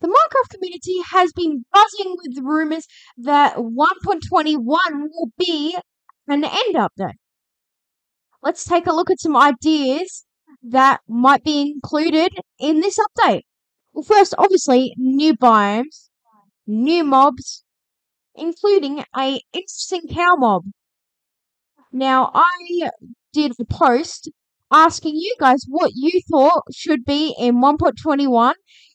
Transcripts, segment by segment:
The Minecraft community has been buzzing with rumors that 1.21 will be an end update. Let's take a look at some ideas that might be included in this update. Well, first, obviously, new biomes, new mobs, including a interesting cow mob. Now, I did a post asking you guys what you thought should be in 1.21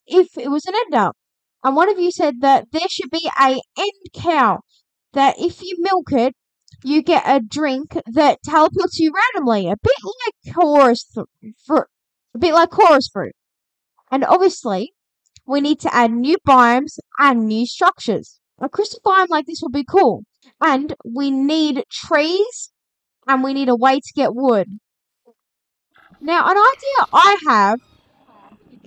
if it was an end up. And one of you said that there should be a end cow that if you milk it, you get a drink that teleports you randomly, a bit like chorus fruit, a bit like chorus fruit. And obviously, we need to add new biomes and new structures. A crystal biome like this would be cool. And we need trees and we need a way to get wood. Now, an idea I have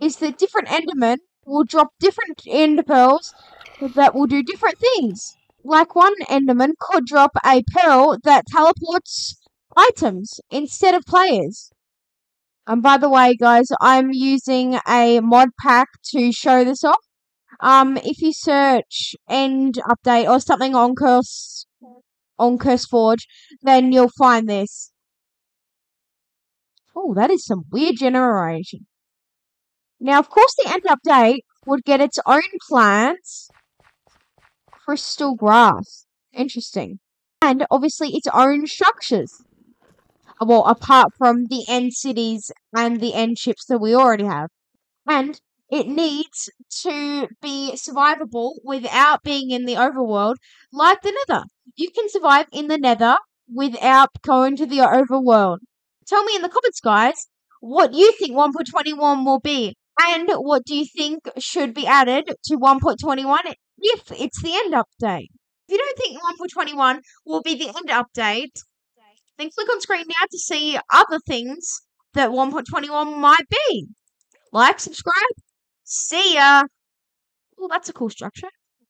is that different Endermen will drop different Ender pearls that will do different things. Like one Enderman could drop a pearl that teleports items instead of players. And by the way, guys, I'm using a mod pack to show this off. Um, if you search end update or something on Curse on CurseForge, then you'll find this. Oh, that is some weird generation. Now, of course, the end update would get its own plants. Crystal grass. Interesting. And obviously its own structures. Well, apart from the end cities and the end ships that we already have. And it needs to be survivable without being in the overworld like the nether. You can survive in the nether without going to the overworld. Tell me in the comments, guys, what you think 1.21 will be. And what do you think should be added to 1.21 if it's the end update? If you don't think 1.21 will be the end update, then click on screen now to see other things that 1.21 might be. Like, subscribe, see ya. Well, that's a cool structure.